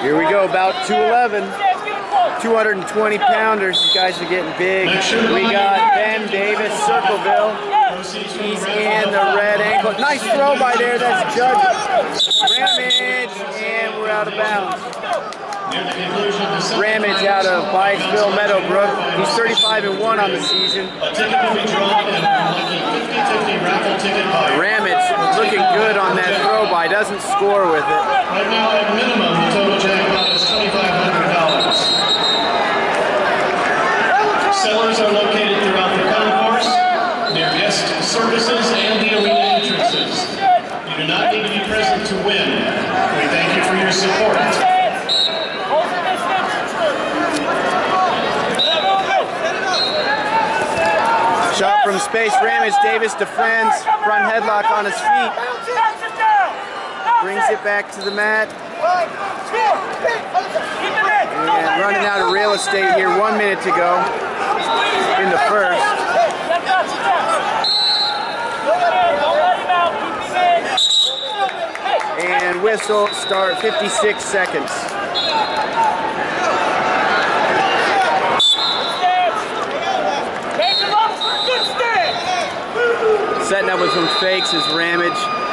Here we go, about 211. 220 pounders. These guys are getting big. We got Ben Davis, Circleville. He's in the red ankle. Nice throw by there. That's Jud Ramage, and we're out of bounds. Ramage out of Byesville, Meadowbrook. He's 35 and 1 on the season. Ramage looking good on that throw doesn't score with it. Right now, at minimum, the total jackpot is $2,500. Sellers are located throughout the concourse, near guest services and the arena entrances. You do not need to be present to win. We thank you for your support. Shot from space, Ramage Davis defends, front headlock on his feet, brings it back to the mat, and running out of real estate here, one minute to go in the first. And whistle, start 56 seconds. Setting up with some fakes is Ramage.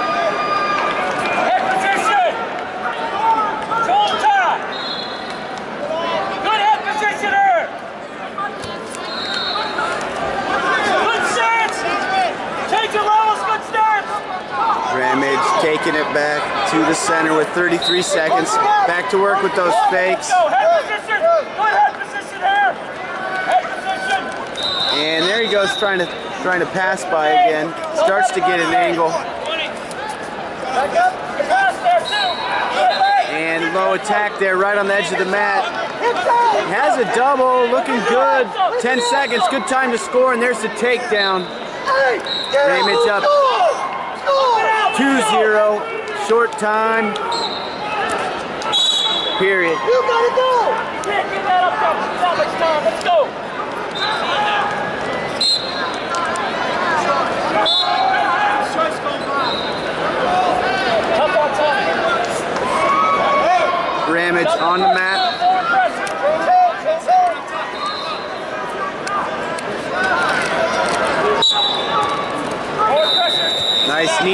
Taking it back to the center with 33 seconds. Back to work with those fakes. And there he goes trying to trying to pass by again. Starts to get an angle. And low attack there right on the edge of the mat. Has a double, looking good. 10 seconds, good time to score, and there's the takedown. Ramage up 2-0, short time. Period. You gotta go! Can't get that up, up, not much time. Let's go! Tough on Tommy. Ramage on the mat. Forward pressure. Forward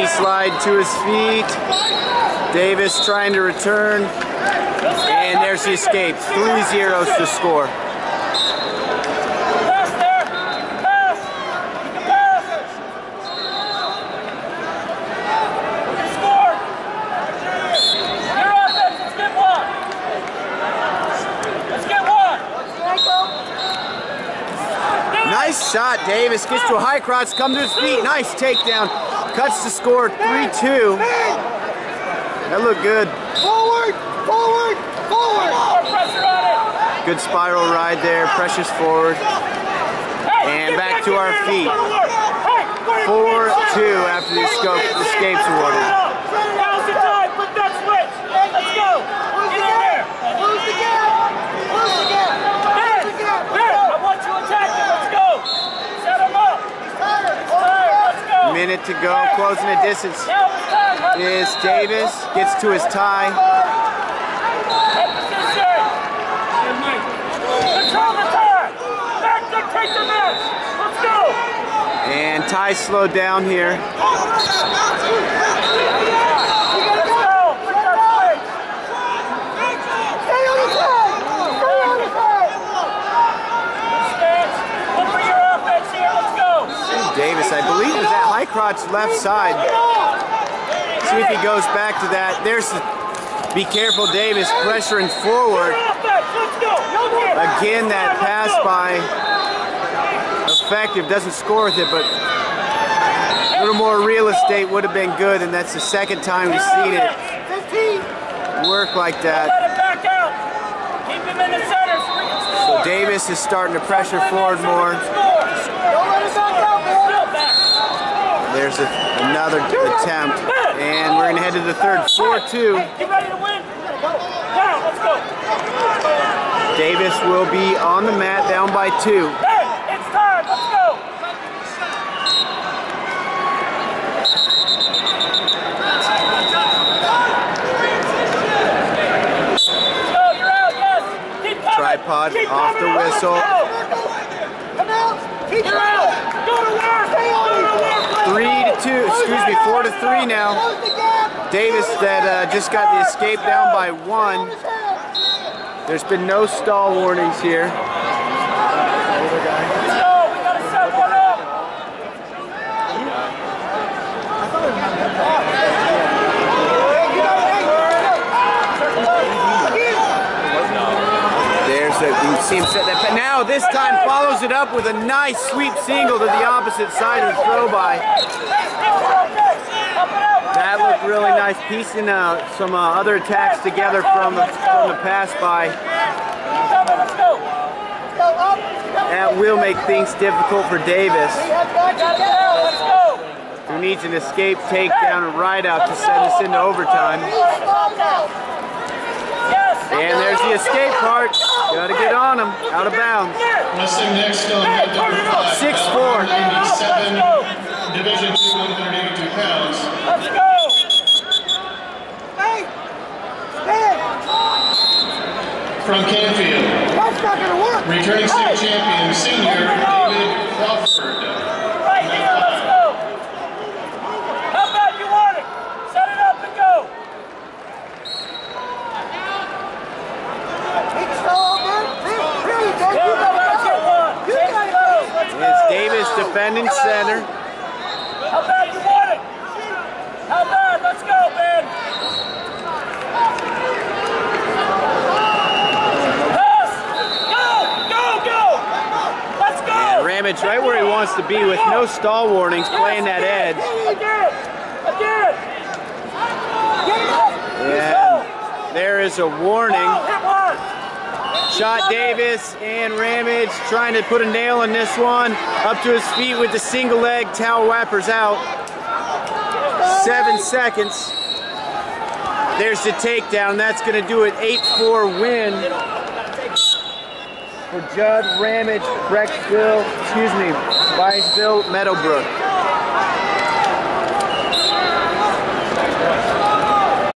slide to his feet. Davis trying to return. And there's the escape. Three zeros to score. Nice shot, Davis. Gets to a high cross, comes to his feet. Nice takedown. Cuts the score 3-2. That looked good. Forward. Forward. Forward. Pressure on it. Good spiral ride there. Pressures forward. And back to our feet. 4-2 after the escape, escapes awarded. Now's the time. Flip that switch. Let's go. Get in there. Lose the gap! Lose the gap! Ben, Ben, I want you attacking. Let's go. Set him up. He's tired! He's tired. Let's go. To go. Closing the distance is. Davis. Gets to his tie. And tie slowed down here. Let's go. Flip that switch. Stay on the side! Stay on the side! Stance. Look for your offense here. Let's go. Davis, I believe, is crotch left side. See if he goes back to that. There's the, be careful, Davis pressuring forward. Again, that pass by effective, doesn't score with it, but a little more real estate would have been good, and that's the second time we've seen it work like that. So. Davis is starting to pressure forward more. Score. Don't let it back out, man! Still back. There's a, another attempt, and we're gonna head to the third, 4-2. Hey, get ready to win. Down. Let's go. Davis will be on the mat, down by two. Hey, it's time. Let's go. tripod off the whistle. Come out. Keep Get out! Go to work! Stay on Go it. to work! buddy. Three to two, excuse me, four to three now. The. Davis that uh, just got the escape down by one. There's been no stall warnings here. There's a, you see him set that. But now this time follows it up with a nice sweep single to the opposite side of the throw by. That looked really nice, piecing uh, some uh, other attacks together from the, from the pass by. That will make things difficult for Davis, out! who needs an escape takedown and right out to send us into overtime. And there's the escape part. Gotta get on him, out of bounds. Wrestling next on mat number five. 6'4". 197, Division two, 182 pounds. Let's go! Hey. Stand. From Canfield, That's not gonna work. returning state champion, senior David Crawford. Right here, let's go! How bad you want it? Set it up and go! He can stay on there. Here, here you go. Yeah, You go gotta back, go. get one! You Take gotta it close, let's go! It's Davis defending center. How bad you want it? How bad? Let's go, Ben! Pass! Go! Go, go! Let's go! Ramage right where he wants to be with no stall warnings, playing that edge. Again! Again! Get it up. Yeah, there is a warning. Go, hit one! Shot Davis and Ramage trying to put a nail in this one. Up to his feet with the single leg. Towel whappers out. Seven seconds. There's the takedown. That's going to do it. 8-4 win for Jud Ramage, Brecksville, excuse me, Byesville, Meadowbrook.